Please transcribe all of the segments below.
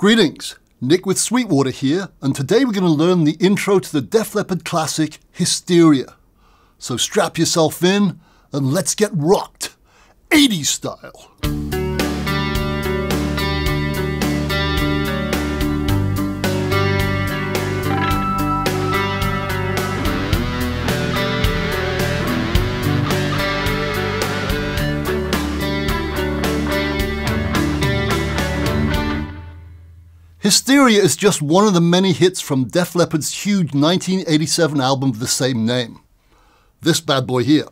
Greetings, Nick with Sweetwater here, and today we're going to learn the intro to the Def Leppard classic Hysteria. So strap yourself in and let's get rocked, 80s style. Hysteria is just one of the many hits from Def Leppard's huge 1987 album of the same name. This bad boy here.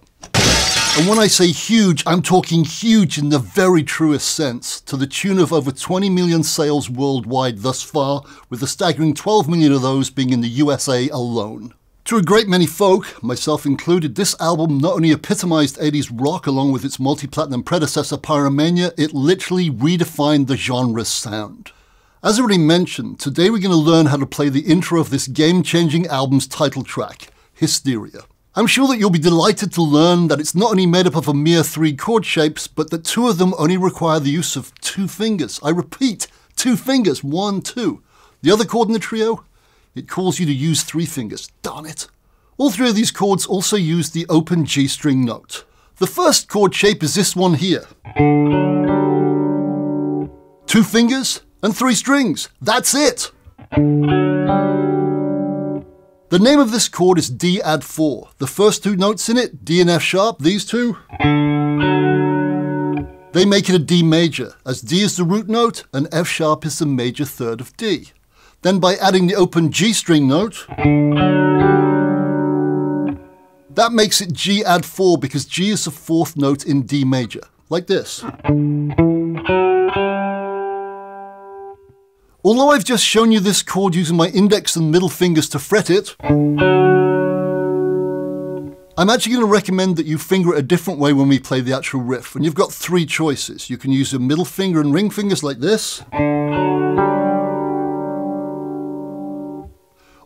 And when I say huge, I'm talking huge in the very truest sense, to the tune of over 20 million sales worldwide thus far, with a staggering 12 million of those being in the USA alone. To a great many folk, myself included, this album not only epitomized 80s rock along with its multi-platinum predecessor Pyromania, it literally redefined the genre's sound. As already mentioned, today we're going to learn how to play the intro of this game-changing album's title track, Hysteria. I'm sure that you'll be delighted to learn that it's not only made up of a mere three chord shapes, but that two of them only require the use of two fingers. I repeat, two fingers, one, two. The other chord in the trio? It calls you to use three fingers, darn it. All three of these chords also use the open G string note. The first chord shape is this one here. Two fingers, and three strings. That's it. The name of this chord is D add 4. The first two notes in it, D and F sharp, these two, they make it a D major, as D is the root note and F sharp is the major third of D. Then by adding the open G string note, that makes it G add 4 because G is the fourth note in D major, like this. Although I've just shown you this chord using my index and middle fingers to fret it, I'm actually going to recommend that you finger it a different way when we play the actual riff. And you've got three choices. You can use your middle finger and ring fingers like this,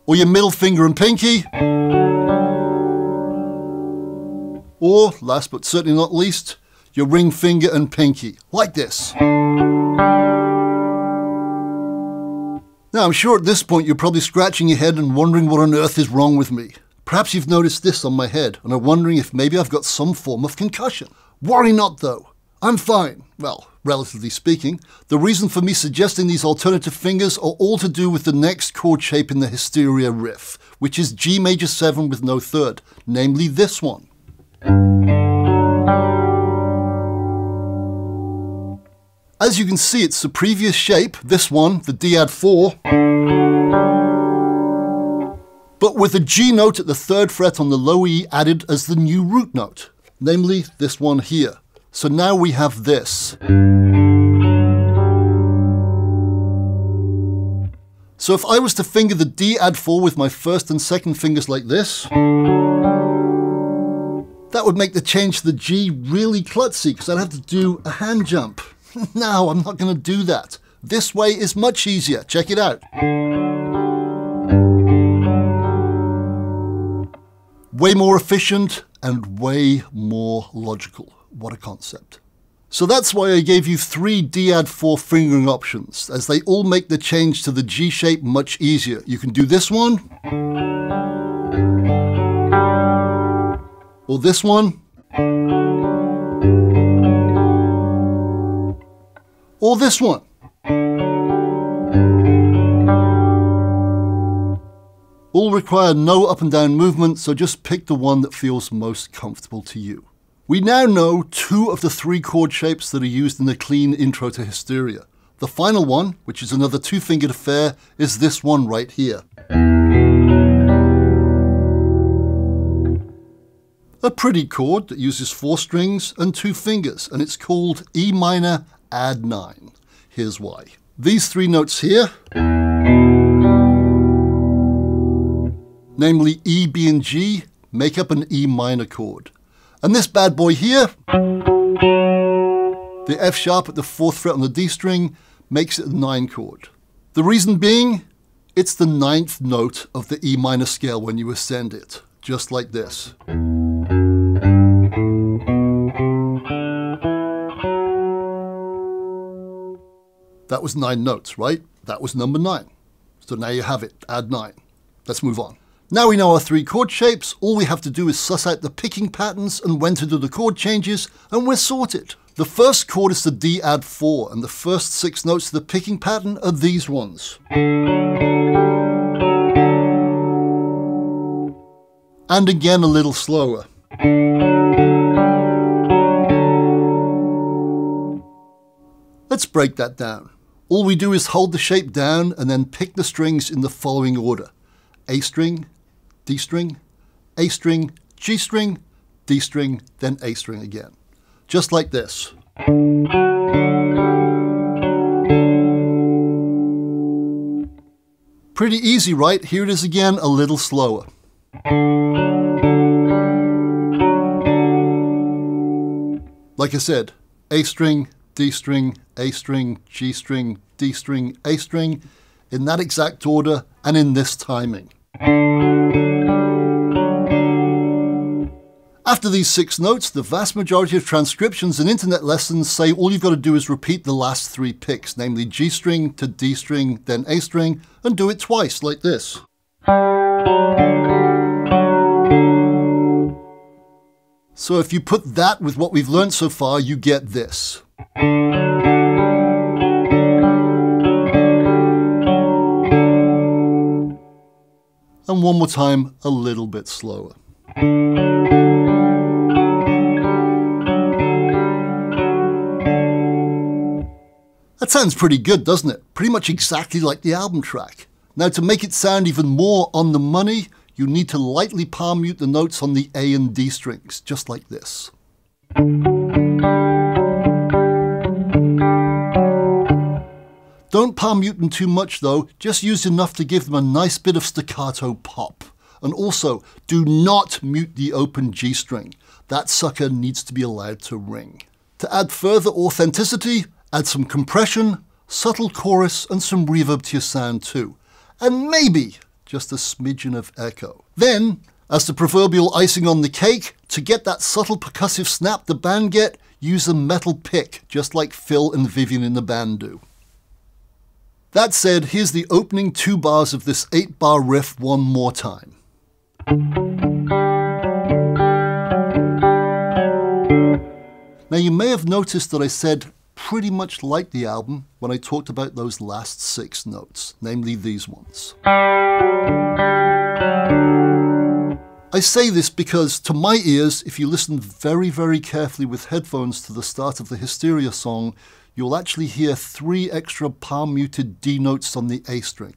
or your middle finger and pinky, or last but certainly not least, your ring finger and pinky, like this. Now, I'm sure at this point you're probably scratching your head and wondering what on earth is wrong with me. Perhaps you've noticed this on my head and are wondering if maybe I've got some form of concussion. Worry not though. I'm fine. Well, relatively speaking. The reason for me suggesting these alternative fingers are all to do with the next chord shape in the Hysteria riff, which is G major 7 with no third, namely this one. As you can see, it's the previous shape, this one, the D add 4, but with a G note at the third fret on the low E added as the new root note, namely this one here. So now we have this. So if I was to finger the D add 4 with my first and second fingers like this, that would make the change to the G really klutzy because I'd have to do a hand jump. no, I'm not going to do that. This way is much easier. Check it out. Way more efficient and way more logical. What a concept. So that's why I gave you three D-add 4 fingering options, as they all make the change to the G shape much easier. You can do this one, or this one, or this one. All require no up and down movement, so just pick the one that feels most comfortable to you. We now know two of the three chord shapes that are used in the clean intro to Hysteria. The final one, which is another two-fingered affair, is this one right here. A pretty chord that uses four strings and two fingers, and it's called E minor add 9. Here's why. These three notes here, namely E, B, and G, make up an E minor chord. And this bad boy here, the F sharp at the fourth fret on the D string, makes it a 9 chord. The reason being, it's the ninth note of the E minor scale when you ascend it, just like this. That was nine notes, right? That was number 9. So now you have it, add 9. Let's move on. Now we know our three chord shapes, all we have to do is suss out the picking patterns and when to do the chord changes, and we're sorted. The first chord is the D add 4, and the first six notes of the picking pattern are these ones. And again a little slower. Let's break that down. All we do is hold the shape down and then pick the strings in the following order. A string, D string, A string, G string, D string, then A string again. Just like this. Pretty easy, right? Here it is again, a little slower. Like I said, A string, D string, A string, G string, D string, A string, in that exact order and in this timing. After these six notes, the vast majority of transcriptions and internet lessons say all you've got to do is repeat the last three picks, namely G string to D string, then A string, and do it twice, like this. So if you put that with what we've learned so far, you get this. And one more time, a little bit slower. That sounds pretty good, doesn't it? Pretty much exactly like the album track. Now to make it sound even more on the money, you need to lightly palm mute the notes on the A and D strings, just like this. Don't palm mute them too much though, just use enough to give them a nice bit of staccato pop. And also, do not mute the open G string. That sucker needs to be allowed to ring. To add further authenticity, Add some compression, subtle chorus, and some reverb to your sound too. And maybe just a smidgen of echo. Then, as the proverbial icing on the cake, to get that subtle percussive snap the band get, use a metal pick, just like Phil and Vivian in the band do. That said, here's the opening two bars of this eight bar riff one more time. Now you may have noticed that I said pretty much like the album when I talked about those last six notes, namely these ones. I say this because, to my ears, if you listen very, very carefully with headphones to the start of the Hysteria song, you'll actually hear three extra palm muted D notes on the A string.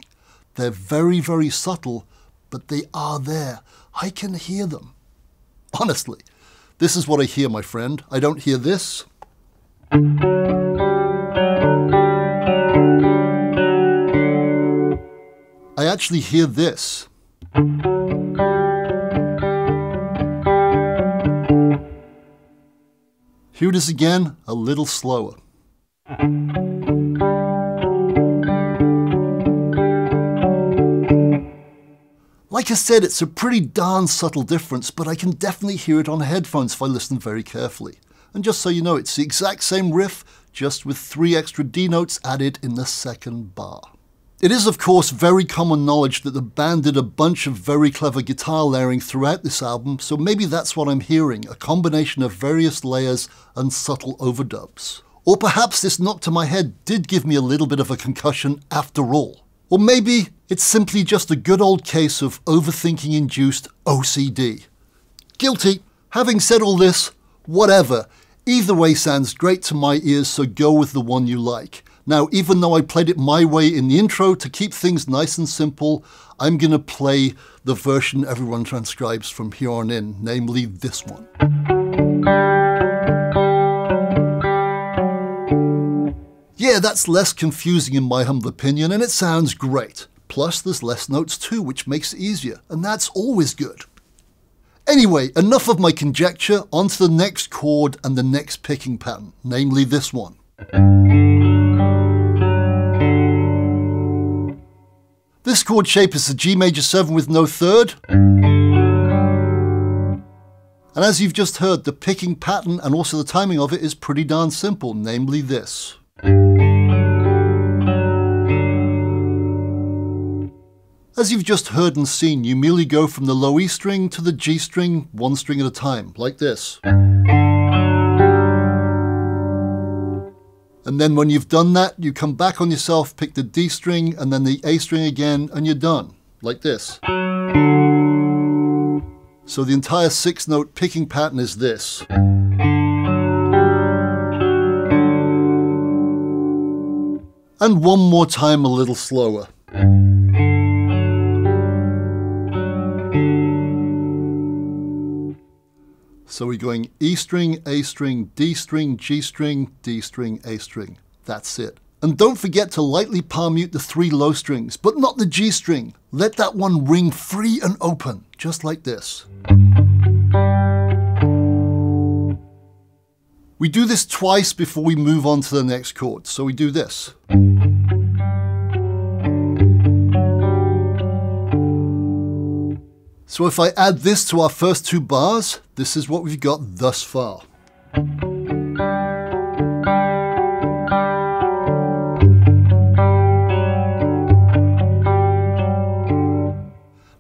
They're very, very subtle, but they are there. I can hear them. Honestly, this is what I hear, my friend. I don't hear this. I actually hear this. Here it is again, a little slower. Like I said, it's a pretty darn subtle difference, but I can definitely hear it on headphones if I listen very carefully. And just so you know, it's the exact same riff, just with three extra D notes added in the second bar. It is, of course, very common knowledge that the band did a bunch of very clever guitar layering throughout this album, so maybe that's what I'm hearing a combination of various layers and subtle overdubs. Or perhaps this knock to my head did give me a little bit of a concussion after all. Or maybe it's simply just a good old case of overthinking induced OCD. Guilty. Having said all this, whatever. Either way sounds great to my ears, so go with the one you like. Now, even though I played it my way in the intro, to keep things nice and simple, I'm going to play the version everyone transcribes from here on in, namely this one. Yeah, that's less confusing in my humble opinion, and it sounds great. Plus, there's less notes too, which makes it easier, and that's always good. Anyway, enough of my conjecture, on to the next chord and the next picking pattern, namely this one. This chord shape is the G major 7 with no third. And as you've just heard, the picking pattern and also the timing of it is pretty darn simple, namely this. As you've just heard and seen, you merely go from the low E string to the G string, one string at a time, like this. And then when you've done that, you come back on yourself, pick the D string and then the A string again, and you're done, like this. So the entire six note picking pattern is this. And one more time a little slower. So we're going E string, A string, D string, G string, D string, A string. That's it. And don't forget to lightly palm mute the three low strings, but not the G string. Let that one ring free and open, just like this. We do this twice before we move on to the next chord. So we do this. So if I add this to our first two bars, this is what we've got thus far.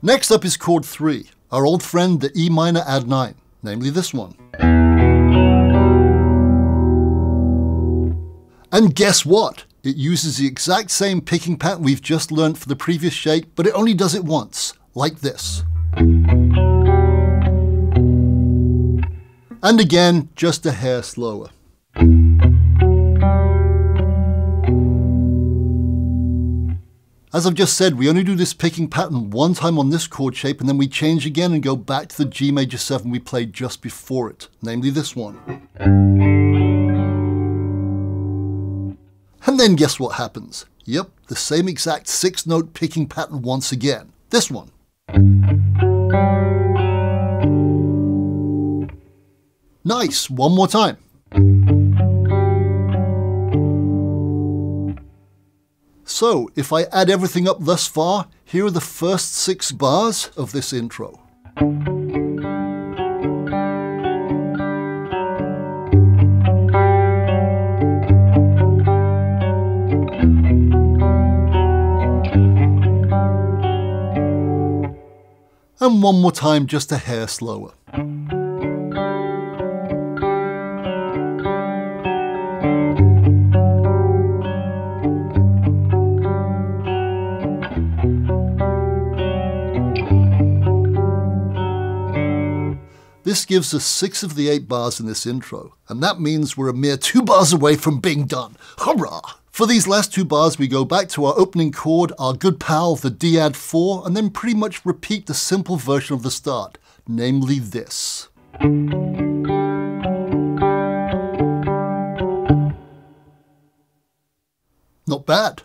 Next up is chord 3, our old friend the E minor add 9, namely this one. And guess what? It uses the exact same picking pattern we've just learned for the previous shape, but it only does it once, like this. And again, just a hair slower. As I've just said, we only do this picking pattern one time on this chord shape and then we change again and go back to the G major 7 we played just before it, namely this one. And then guess what happens? Yep, the same exact six note picking pattern once again. This one. Nice, one more time. So, if I add everything up thus far, here are the first six bars of this intro. And one more time, just a hair slower. Gives us six of the eight bars in this intro, and that means we're a mere two bars away from being done. Hurrah! For these last two bars, we go back to our opening chord, our good pal, the D add 4, and then pretty much repeat the simple version of the start, namely this. Not bad.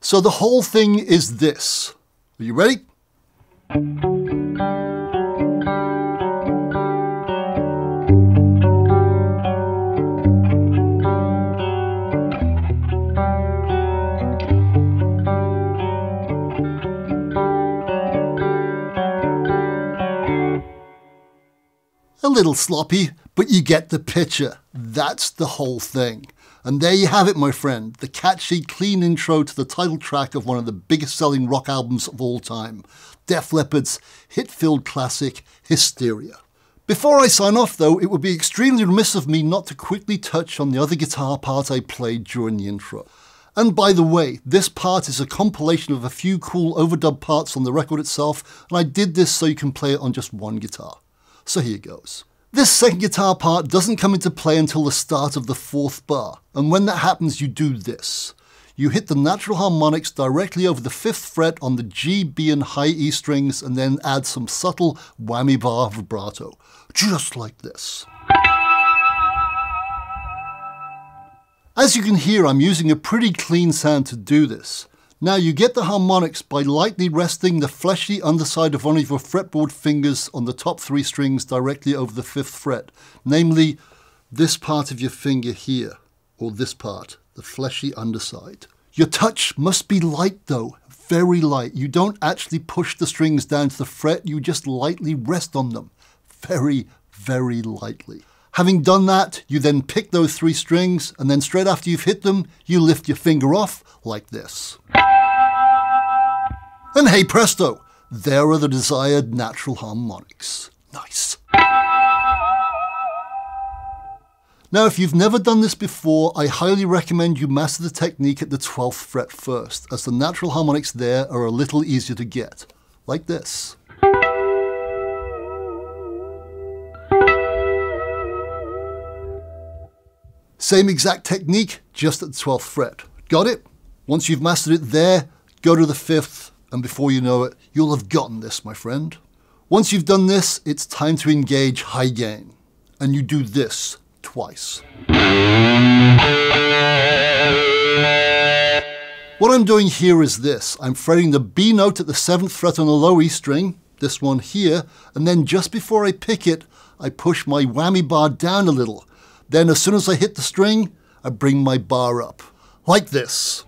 So the whole thing is this. Are you ready? A little sloppy, but you get the picture. That's the whole thing. And there you have it, my friend, the catchy, clean intro to the title track of one of the biggest selling rock albums of all time, Def Leppard's hit-filled classic, Hysteria. Before I sign off though, it would be extremely remiss of me not to quickly touch on the other guitar part I played during the intro. And by the way, this part is a compilation of a few cool overdub parts on the record itself, and I did this so you can play it on just one guitar. So here goes. This second guitar part doesn't come into play until the start of the fourth bar, and when that happens you do this. You hit the natural harmonics directly over the fifth fret on the G, B and high E strings and then add some subtle whammy bar vibrato, just like this. As you can hear, I'm using a pretty clean sound to do this. Now you get the harmonics by lightly resting the fleshy underside of one of your fretboard fingers on the top three strings directly over the fifth fret, namely this part of your finger here, or this part, the fleshy underside. Your touch must be light though, very light. You don't actually push the strings down to the fret, you just lightly rest on them. Very, very lightly. Having done that, you then pick those three strings, and then straight after you've hit them, you lift your finger off like this. And hey presto, there are the desired natural harmonics. Nice. Now, if you've never done this before, I highly recommend you master the technique at the 12th fret first, as the natural harmonics there are a little easier to get, like this. Same exact technique, just at the 12th fret. Got it? Once you've mastered it there, go to the 5th, and before you know it, you'll have gotten this, my friend. Once you've done this, it's time to engage high gain. And you do this twice. What I'm doing here is this. I'm fretting the B note at the 7th fret on the low E string, this one here, and then just before I pick it, I push my whammy bar down a little. Then as soon as I hit the string, I bring my bar up. Like this.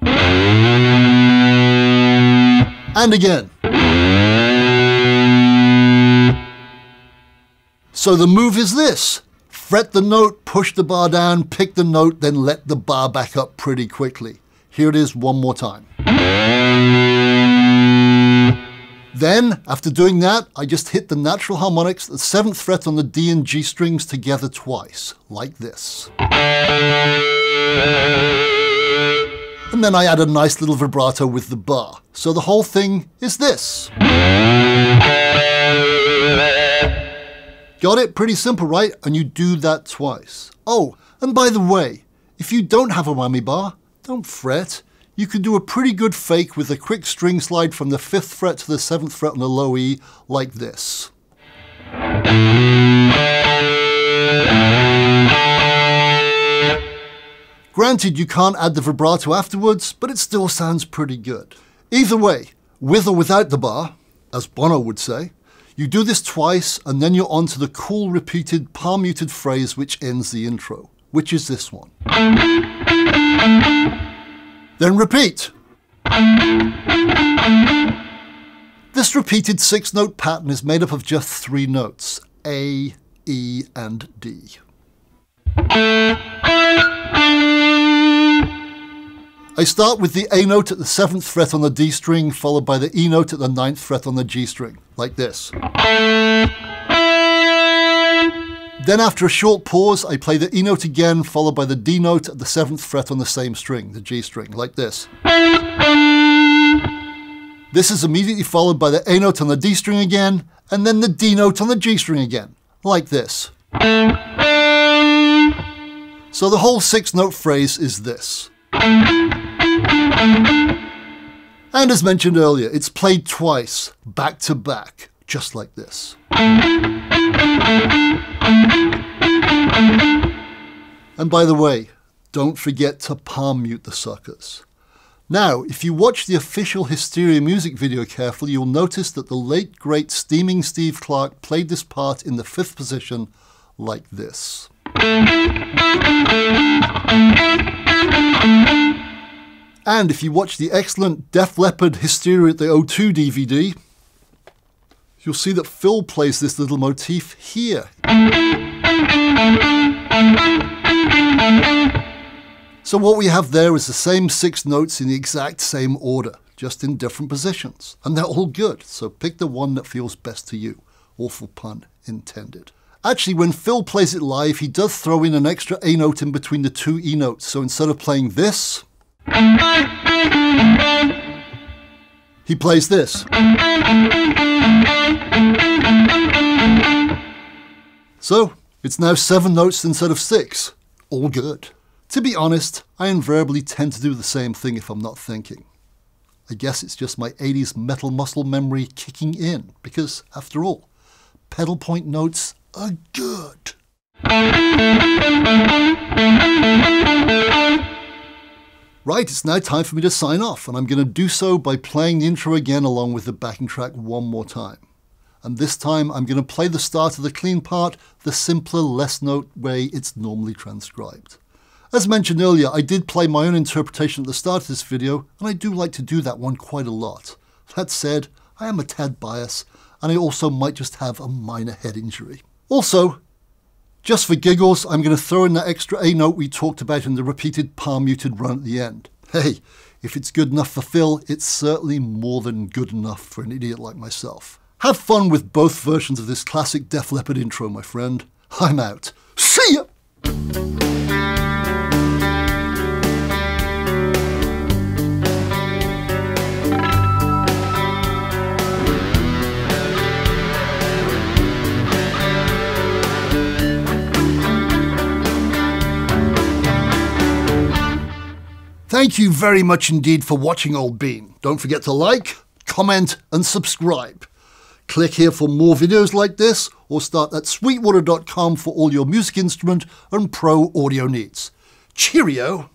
And again. So the move is this fret the note, push the bar down, pick the note, then let the bar back up pretty quickly. Here it is one more time. Then, after doing that, I just hit the natural harmonics, the 7th fret on the D and G strings together twice, like this. And then I add a nice little vibrato with the bar. So the whole thing is this. Got it? Pretty simple, right? And you do that twice. Oh, and by the way, if you don't have a whammy bar, don't fret. You can do a pretty good fake with a quick string slide from the 5th fret to the 7th fret on the low E, like this. Granted, you can't add the vibrato afterwards, but it still sounds pretty good. Either way, with or without the bar, as Bono would say, you do this twice, and then you're on to the cool repeated palm muted phrase which ends the intro, which is this one. Then repeat. This repeated six note pattern is made up of just three notes A, E, and D. I start with the A note at the 7th fret on the D string, followed by the E note at the 9th fret on the G string, like this. Then after a short pause, I play the E note again, followed by the D note at the 7th fret on the same string, the G string, like this. This is immediately followed by the A note on the D string again, and then the D note on the G string again, like this. So the whole six note phrase is this. And as mentioned earlier, it's played twice, back to back, just like this. And by the way, don't forget to palm mute the suckers. Now, if you watch the official Hysteria music video carefully, you'll notice that the late great Steaming Steve Clark played this part in the fifth position like this. And if you watch the excellent Def Leppard Hysteria at the O2 DVD, you'll see that Phil plays this little motif here. So what we have there is the same six notes in the exact same order, just in different positions. And they're all good, so pick the one that feels best to you. Awful pun intended. Actually, when Phil plays it live, he does throw in an extra A note in between the two E notes. So instead of playing this, he plays this. So, it's now seven notes instead of six. All good. To be honest, I invariably tend to do the same thing if I'm not thinking. I guess it's just my 80s metal muscle memory kicking in, because after all, pedal point notes are good. Right, it's now time for me to sign off, and I'm going to do so by playing the intro again along with the backing track one more time. And this time I'm going to play the start of the clean part the simpler, less note way it's normally transcribed. As mentioned earlier, I did play my own interpretation at the start of this video, and I do like to do that one quite a lot. That said, I am a tad biased, and I also might just have a minor head injury. Also, just for giggles, I'm going to throw in that extra A note we talked about in the repeated palm muted run at the end. Hey, if it's good enough for Phil, it's certainly more than good enough for an idiot like myself. Have fun with both versions of this classic Def Leppard intro, my friend. I'm out. See ya! Thank you very much indeed for watching Old Bean. Don't forget to like, comment and subscribe. Click here for more videos like this or start at sweetwater.com for all your music instrument and pro audio needs. Cheerio!